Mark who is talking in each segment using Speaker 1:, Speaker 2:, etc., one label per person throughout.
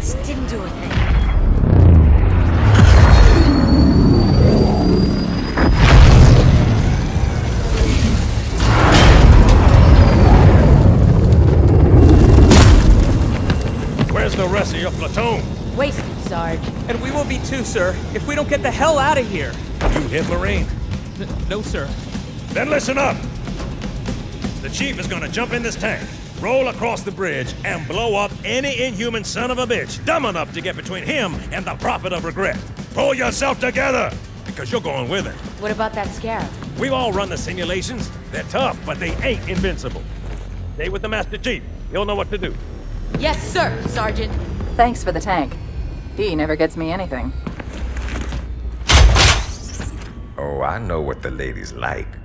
Speaker 1: It didn't do a thing.
Speaker 2: Where's the rest of your platoon?
Speaker 1: Wasted, Sarge.
Speaker 3: And we will be too, sir, if we don't get the hell out of here.
Speaker 2: You hit Marine?
Speaker 3: N- no, sir.
Speaker 2: Then listen up! The chief is gonna jump in this tank, roll across the bridge, and blow up any inhuman son of a bitch dumb enough to get between him and the prophet of regret. Pull yourself together, because you're going with it.
Speaker 1: What about that scarab?
Speaker 2: We've all run the simulations. They're tough, but they ain't invincible. Stay with the Master Chief. He'll know what to do.
Speaker 1: Yes, sir, Sergeant.
Speaker 4: Thanks for the tank. He never gets me anything.
Speaker 5: Oh, I know what the ladies like.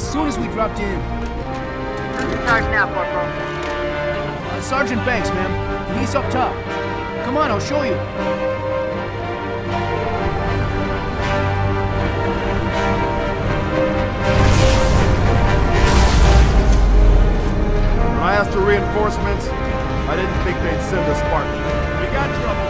Speaker 6: As soon as we dropped in.
Speaker 4: Charge now, Corporal.
Speaker 6: Uh, Sergeant Banks, ma'am. He's up top. Come on, I'll show you.
Speaker 7: When I asked for reinforcements, I didn't think they'd send a Spartan. We got trouble.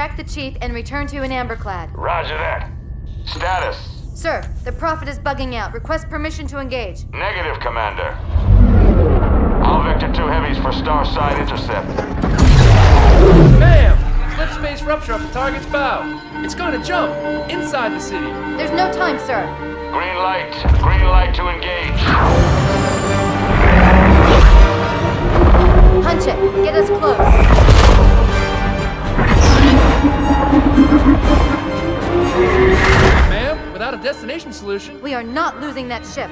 Speaker 8: Extract the chief and return to In Amber Clad.
Speaker 9: Roger that. Status.
Speaker 8: Sir, the Prophet is bugging out. Request permission to engage.
Speaker 9: Negative, Commander. All Vector 2 heavies for Starside intercept.
Speaker 3: Bam!
Speaker 10: slip space rupture off the target's bow. It's going to jump inside the city.
Speaker 8: There's no time, sir.
Speaker 9: Green light. Green light to engage.
Speaker 8: Punch it. Get us
Speaker 10: solution,
Speaker 8: We are not losing that ship.